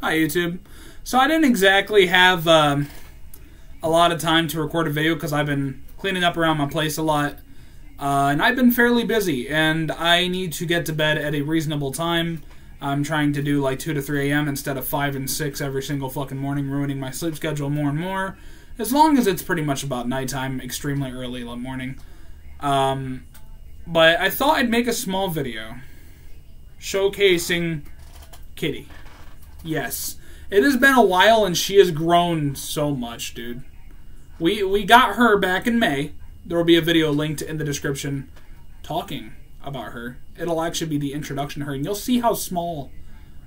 Hi, YouTube. So I didn't exactly have um, a lot of time to record a video because I've been cleaning up around my place a lot. Uh, and I've been fairly busy, and I need to get to bed at a reasonable time. I'm trying to do like 2 to 3 a.m. instead of 5 and 6 every single fucking morning, ruining my sleep schedule more and more. As long as it's pretty much about nighttime, extremely early in the morning. Um, but I thought I'd make a small video showcasing Kitty. Yes. It has been a while and she has grown so much, dude. We we got her back in May. There will be a video linked in the description talking about her. It'll actually be the introduction to her and you'll see how small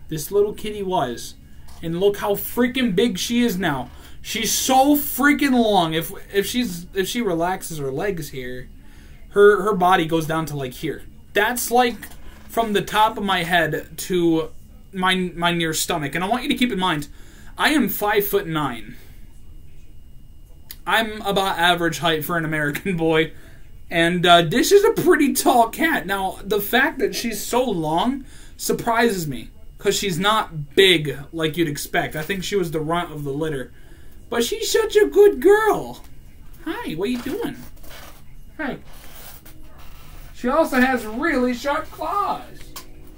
this little kitty was. And look how freaking big she is now. She's so freaking long. If if she's if she relaxes her legs here, her her body goes down to like here. That's like from the top of my head to my my near stomach. And I want you to keep in mind, I am five foot nine. I'm about average height for an American boy, and uh, Dish is a pretty tall cat. Now, the fact that she's so long surprises me because she's not big like you'd expect. I think she was the runt of the litter, but she's such a good girl. Hi, what are you doing? Hi. She also has really sharp claws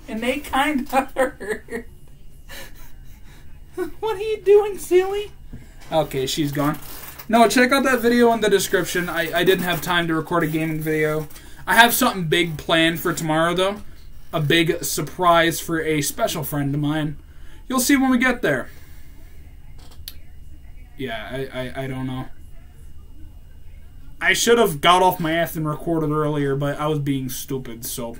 and they kind of hurt. what are you doing, silly? Okay, she's gone. No, check out that video in the description. I, I didn't have time to record a gaming video. I have something big planned for tomorrow, though. A big surprise for a special friend of mine. You'll see when we get there. Yeah, I, I, I don't know. I should have got off my ass and recorded earlier, but I was being stupid, so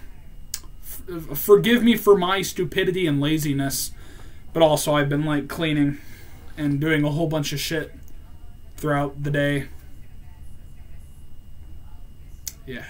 forgive me for my stupidity and laziness, but also I've been like cleaning and doing a whole bunch of shit throughout the day. Yeah.